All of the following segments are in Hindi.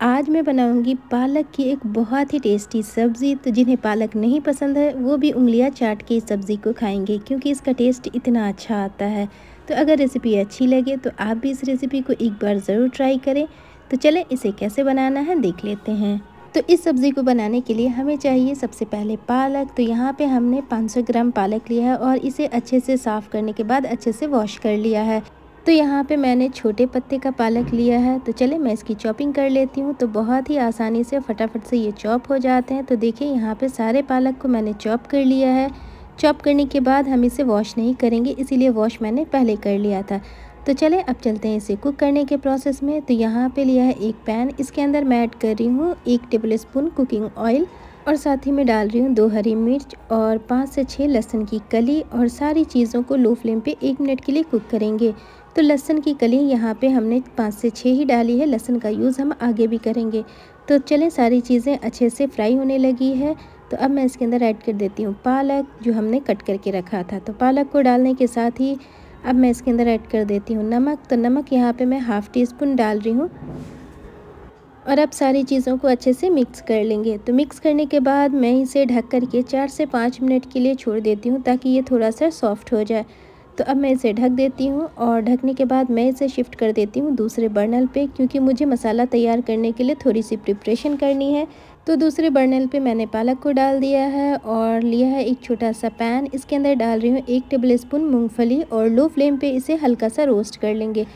आज मैं बनाऊँगी पालक की एक बहुत ही टेस्टी सब्ज़ी। तो जिन्हें पालक नहीं पसंद है, वो भी उंगलियाँ चाट के इस सब्ज़ी को खाएँगे, क्योंकि इसका टेस्ट इतना अच्छा आता है। तो अगर रेसिपी अच्छी लगे तो आप भी इस रेसिपी को एक बार ज़रूर ट्राई करें। तो चलें, इसे कैसे बनाना है, देख लेते हैं। तो इस सब्ज़ी को बनाने के लिए हमें चाहिए सबसे पहले पालक। तो यहाँ पे हमने 500 ग्राम पालक लिया है और इसे अच्छे से साफ़ करने के बाद अच्छे से वॉश कर लिया है। तो यहाँ पे मैंने छोटे पत्ते का पालक लिया है। तो चले मैं इसकी चॉपिंग कर लेती हूँ। तो बहुत ही आसानी से फटाफट से ये चॉप हो जाते हैं। तो देखिए यहाँ पे सारे पालक को मैंने चॉप कर लिया है। चॉप करने के बाद हम इसे वॉश नहीं करेंगे, इसीलिए वॉश मैंने पहले कर लिया था। तो चले अब चलते हैं इसे कुक करने के प्रोसेस में। तो यहाँ पे लिया है एक पैन इसके अंदर मैं ऐड कर रही हूँ एक टेबल स्पून कुकिंग ऑयल और साथ ही में डाल रही हूँ दो हरी मिर्च और पाँच से छः लहसुन की कली और सारी चीज़ों को लो फ्लेम पे एक मिनट के लिए कुक करेंगे। तो लहसन की कली यहाँ पे हमने पाँच से छः ही डाली है। लहसन का यूज़ हम आगे भी करेंगे। तो चलें, सारी चीज़ें अच्छे से फ्राई होने लगी है। तो अब मैं इसके अंदर ऐड कर देती हूँ पालक जो हमने कट करके रखा था। तो पालक को डालने के साथ ही अब मैं इसके अंदर ऐड कर देती हूँ नमक। तो नमक यहाँ पे मैं हाफ़ टी स्पून डाल रही हूँ। और अब सारी चीज़ों को अच्छे से मिक्स कर लेंगे। तो मिक्स करने के बाद मैं इसे ढक करके चार से पाँच मिनट के लिए छोड़ देती हूँ ताकि ये थोड़ा सा सॉफ्ट हो जाए। तो अब मैं इसे ढक देती हूँ और ढकने के बाद मैं इसे शिफ्ट कर देती हूँ दूसरे बर्नल पे क्योंकि मुझे मसाला तैयार करने के लिए थोड़ी सी प्रिपरेशन करनी है। तो दूसरे बर्नल पे मैंने पालक को डाल दिया है और लिया है एक छोटा सा पैन इसके अंदर डाल रही हूँ एक टेबल स्पून मूँगफली और लो फ्लेम पर इसे हल्का सा रोस्ट कर लेंगे।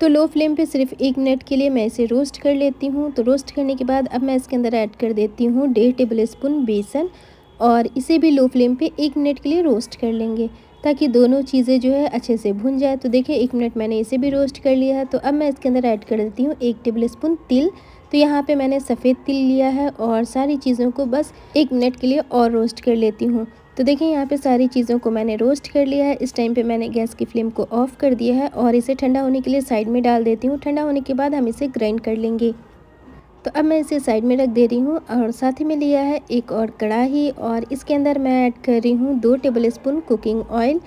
तो लो फ्लेम पे सिर्फ़ एक मिनट के लिए मैं इसे रोस्ट कर लेती हूँ। तो रोस्ट करने के बाद अब मैं इसके अंदर ऐड कर देती हूँ डेढ़ टेबल स्पून बेसन और इसे भी लो फ्लेम पे एक मिनट के लिए रोस्ट कर लेंगे। ताकि दोनों चीज़ें जो है अच्छे से भुन जाए। तो देखिए, एक मिनट मैंने इसे भी रोस्ट कर लिया है। तो अब मैं इसके अंदर ऐड कर देती हूँ एक टेबल स्पून तिल। तो यहाँ पे मैंने सफ़ेद तिल लिया है और सारी चीज़ों को बस एक मिनट के लिए और रोस्ट कर लेती हूँ। तो देखिए, यहाँ पे सारी चीज़ों को मैंने रोस्ट कर लिया है। इस टाइम पे मैंने गैस की फ्लेम को ऑफ़ कर दिया है और इसे ठंडा होने के लिए साइड में डाल देती हूँ। ठंडा होने के बाद हम इसे ग्राइंड कर लेंगे। तो अब मैं इसे साइड में रख दे रही हूँ और साथ ही में लिया है एक और कढ़ाई और इसके अंदर मैं ऐड कर रही हूँ दो टेबल स्पून कुकिंग ऑयल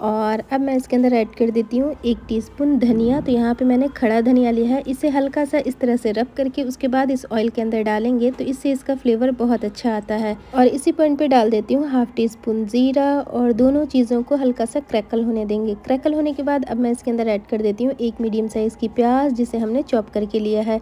और अब मैं इसके अंदर ऐड कर देती हूँ एक टीस्पून धनिया। तो यहाँ पे मैंने खड़ा धनिया लिया है। इसे हल्का सा इस तरह से रब करके उसके बाद इस ऑयल के अंदर डालेंगे तो इससे इसका फ्लेवर बहुत अच्छा आता है। और इसी पॉइंट पे डाल देती हूँ हाफ़ टी स्पून ज़ीरा और दोनों चीज़ों को हल्का सा क्रैकल होने देंगे। क्रैकल होने के बाद अब मैं इसके अंदर ऐड कर देती हूँ एक मीडियम साइज़ की प्याज जिसे हमने चॉप करके लिया है।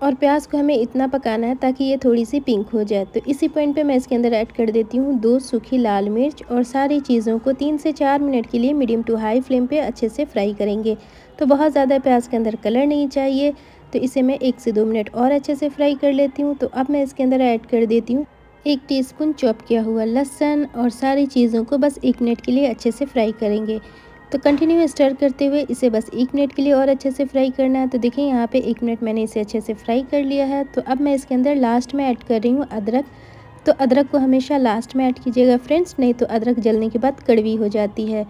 और प्याज को हमें इतना पकाना है ताकि ये थोड़ी सी पिंक हो जाए। तो इसी पॉइंट पे मैं इसके अंदर ऐड कर देती हूँ दो सूखी लाल मिर्च और सारी चीज़ों को तीन से चार मिनट के लिए मीडियम टू हाई फ्लेम पे अच्छे से फ्राई करेंगे। तो बहुत ज़्यादा प्याज के अंदर कलर नहीं चाहिए। तो इसे मैं एक से दो मिनट और अच्छे से फ्राई कर लेती हूँ। तो अब मैं इसके अंदर ऐड कर देती हूँ एक टीस्पून चॉप किया हुआ लहसन और सारी चीज़ों को बस एक मिनट के लिए अच्छे से फ्राई करेंगे। तो कंटिन्यू स्टर करते हुए इसे बस एक मिनट के लिए और अच्छे से फ्राई करना है। तो देखिए यहाँ पे एक मिनट मैंने इसे अच्छे से फ्राई कर लिया है। तो अब मैं इसके अंदर लास्ट में ऐड कर रही हूँ अदरक। तो अदरक को हमेशा लास्ट में ऐड कीजिएगा फ्रेंड्स नहीं तो अदरक जलने के बाद कड़वी हो जाती है।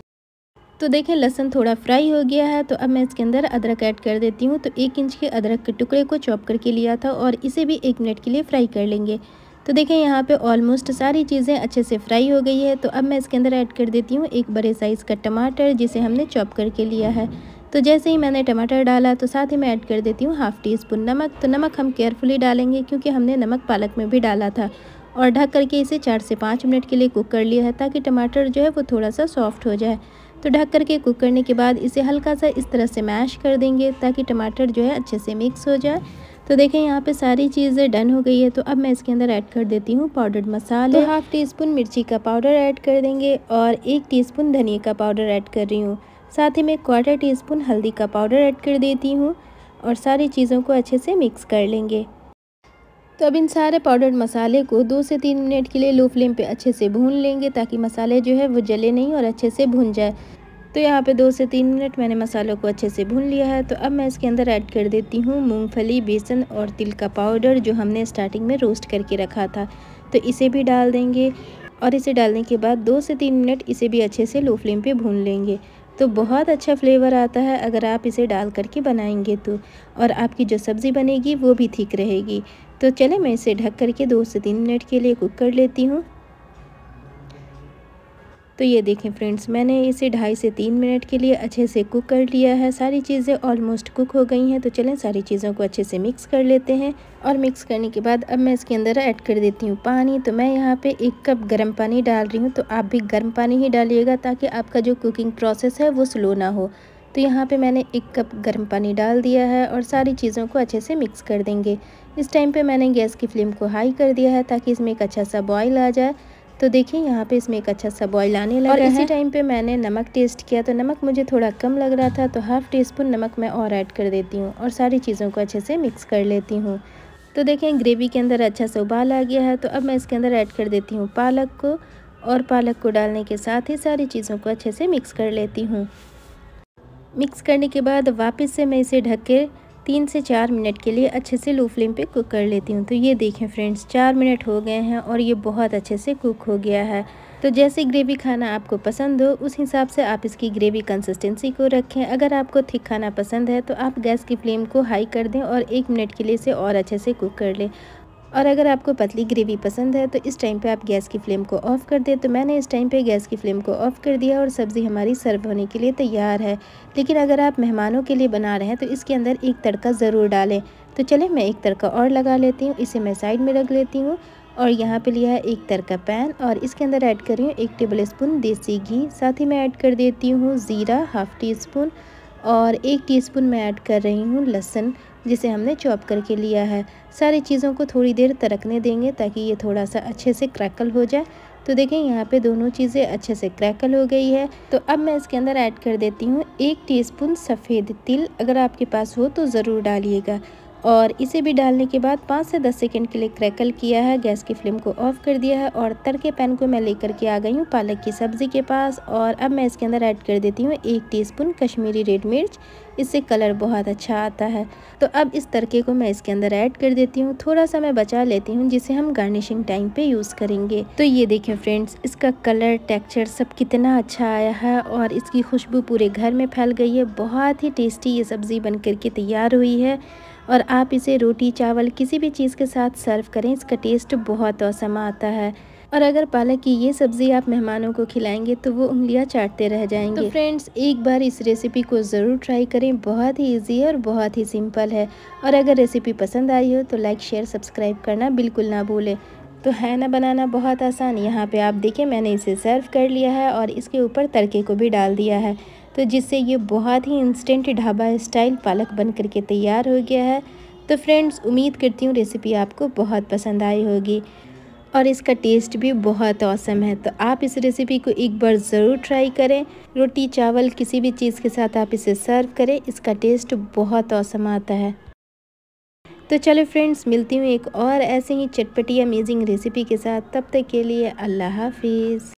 तो देखें, लहसन थोड़ा फ्राई हो गया है। तो अब मैं इसके अंदर अदरक ऐड कर देती हूँ। तो एक इंच के अदरक के टुकड़े को चॉप करके लिया था और इसे भी एक मिनट के लिए फ्राई कर लेंगे। तो देखें, यहाँ पे ऑलमोस्ट सारी चीज़ें अच्छे से फ्राई हो गई है। तो अब मैं इसके अंदर ऐड कर देती हूँ एक बड़े साइज़ का टमाटर, जिसे हमने चॉप करके लिया है। तो जैसे ही मैंने टमाटर डाला तो साथ ही मैं ऐड कर देती हूँ हाफ़ टी स्पून नमक। तो नमक हम केयरफुली डालेंगे, क्योंकि हमने नमक पालक में भी डाला था। और ढक करके इसे चार से पाँच मिनट के लिए कुक कर लिया है, ताकि टमाटर जो है वो थोड़ा सा सॉफ्ट हो जाए। तो ढक करके कुक करने के बाद इसे हल्का सा इस तरह से मैश कर देंगे, ताकि टमाटर जो है अच्छे से मिक्स हो जाए। तो देखें, यहाँ पे सारी चीज़ें डन हो गई है तो अब मैं इसके अंदर ऐड कर देती हूँ पाउडर्ड मसाले। तो हाफ़ टी स्पून मिर्ची का पाउडर ऐड कर देंगे और एक टी स्पून धनिया का पाउडर ऐड कर रही हूँ। साथ ही मैं क्वार्टर टी स्पून हल्दी का पाउडर ऐड कर देती हूँ और सारी चीज़ों को अच्छे से मिक्स कर लेंगे। तो अब इन सारे पाउडर्ड मसाले को दो से तीन मिनट के लिए लो फ्लेम पे अच्छे से भून लेंगे ताकि मसाले जो है वो जले नहीं और अच्छे से भून जाए। तो यहाँ पे दो से तीन मिनट मैंने मसालों को अच्छे से भून लिया है। तो अब मैं इसके अंदर ऐड कर देती हूँ मूंगफली, बेसन और तिल का पाउडर जो हमने स्टार्टिंग में रोस्ट करके रखा था। तो इसे भी डाल देंगे और इसे डालने के बाद दो से तीन मिनट इसे भी अच्छे से लो फ्लेम पे भून लेंगे। तो बहुत अच्छा फ्लेवर आता है अगर आप इसे डाल करके बनाएँगे तो। और आपकी जो सब्ज़ी बनेगी वो भी ठीक रहेगी। तो चले मैं इसे ढक करके दो से तीन मिनट के लिए कुक कर लेती हूँ। तो ये देखें फ्रेंड्स, मैंने इसे ढाई से तीन मिनट के लिए अच्छे से कुक कर लिया है। सारी चीज़ें ऑलमोस्ट कुक हो गई हैं तो चलें सारी चीज़ों को अच्छे से मिक्स कर लेते हैं। और मिक्स करने के बाद अब मैं इसके अंदर ऐड कर देती हूँ पानी। तो मैं यहाँ पे एक कप गर्म पानी डाल रही हूँ तो आप भी गर्म पानी ही डालिएगा ताकि आपका जो कुकिंग प्रोसेस है वो स्लो ना हो। तो यहाँ पे मैंने एक कप गर्म पानी डाल दिया है और सारी चीज़ों को अच्छे से मिक्स कर देंगे। इस टाइम पे मैंने गैस की फ्लेम को हाई कर दिया है ताकि इसमें एक अच्छा सा बॉयल आ जाए। तो देखिए यहाँ पे इसमें एक अच्छा सा बॉयल आने लगा और इसी टाइम पे मैंने नमक टेस्ट किया तो नमक मुझे थोड़ा कम लग रहा था तो हाफ़ टी स्पून नमक मैं और ऐड कर देती हूँ और सारी चीज़ों को अच्छे से मिक्स कर लेती हूँ। तो देखें ग्रेवी के अंदर अच्छा सा उबाल आ गया है तो अब मैं इसके अंदर ऐड कर देती हूँ पालक को और पालक को डालने के साथ ही सारी चीज़ों को अच्छे से मिक्स कर लेती हूँ। मिक्स करने के बाद वापस से मैं इसे ढक के तीन से चार मिनट के लिए अच्छे से लो फ्लेम पे कुक कर लेती हूँ। तो ये देखें फ्रेंड्स, चार मिनट हो गए हैं और ये बहुत अच्छे से कुक हो गया है। तो जैसे ग्रेवी खाना आपको पसंद हो, उस हिसाब से आप इसकी ग्रेवी कंसिस्टेंसी को रखें। अगर आपको थिक खाना पसंद है तो आप गैस की फ्लेम को हाई कर दें और एक मिनट के लिए इसे और अच्छे से कुक कर लें। और अगर आपको पतली ग्रेवी पसंद है तो इस टाइम पे आप गैस की फ्लेम को ऑफ़ कर दें। तो मैंने इस टाइम पे गैस की फ्लेम को ऑफ़ कर दिया और सब्ज़ी हमारी सर्व होने के लिए तैयार है। लेकिन अगर आप मेहमानों के लिए बना रहे हैं तो इसके अंदर एक तड़का ज़रूर डालें। तो चलें, मैं एक तड़का और लगा लेती हूँ। इसे मैं साइड में रख लेती हूँ और यहाँ पे लिया है एक तड़का पैन और इसके अंदर ऐड कर रही हूँ एक टेबल स्पून देसी घी। साथ ही मैं ऐड कर देती हूँ ज़ीरा हाफ़ टी स्पून और एक टीस्पून मैं ऐड कर रही हूँ लहसुन। जिसे हमने चॉप करके लिया है। सारी चीज़ों को थोड़ी देर तरकने देंगे ताकि ये थोड़ा सा अच्छे से क्रैकल हो जाए। तो देखें, यहाँ पे दोनों चीज़ें अच्छे से क्रैकल हो गई है। तो अब मैं इसके अंदर ऐड कर देती हूँ एक टीस्पून सफ़ेद तिल। अगर आपके पास हो तो ज़रूर डालिएगा। और इसे भी डालने के बाद पाँच से दस सेकंड के लिए क्रैकल किया है। गैस की फ्लेम को ऑफ़ कर दिया है और तड़के पैन को मैं लेकर के आ गई हूँ पालक की सब्ज़ी के पास। और अब मैं इसके अंदर ऐड कर देती हूँ एक टीस्पून कश्मीरी रेड मिर्च। इससे कलर बहुत अच्छा आता है। तो अब इस तड़के को मैं इसके अंदर ऐड कर देती हूँ। थोड़ा सा मैं बचा लेती हूँ, जिसे हम गार्निशिंग टाइम पे यूज़ करेंगे। तो ये देखें फ्रेंड्स इसका कलर टेक्सचर सब कितना अच्छा आया है और इसकी खुशबू पूरे घर में फैल गई है। बहुत ही टेस्टी ये सब्ज़ी बन करके तैयार हुई है। और आप इसे रोटी, चावल, किसी भी चीज़ के साथ सर्व करें, इसका टेस्ट बहुत औसम आता है। और अगर पालक की ये सब्ज़ी आप मेहमानों को खिलाएँगे तो वो उंगलियाँ चाटते रह जाएँगे। तो फ्रेंड्स, एक बार इस रेसिपी को ज़रूर ट्राई करें। बहुत ही इजी है और बहुत ही सिंपल है। और अगर रेसिपी पसंद आई हो तो लाइक, शेयर, सब्सक्राइब करना बिल्कुल ना भूलें। तो है ना बनाना बहुत आसान। यहाँ पे आप देखें, मैंने इसे सर्व कर लिया है और इसके ऊपर तड़के को भी डाल दिया है। तो जिससे ये बहुत ही इंस्टेंट ढाबा स्टाइल पालक बन करके तैयार हो गया है। तो फ्रेंड्स उम्मीद करती हूँ रेसिपी आपको बहुत पसंद आई होगी और इसका टेस्ट भी बहुत औसम है। तो आप इस रेसिपी को एक बार ज़रूर ट्राई करें। रोटी, चावल किसी भी चीज़ के साथ आप इसे सर्व करें, इसका टेस्ट बहुत औसम आता है। तो चलो फ्रेंड्स मिलती हूँ एक और ऐसे ही चटपटी अमेजिंग रेसिपी के साथ। तब तक के लिए अल्लाह हाफिज़।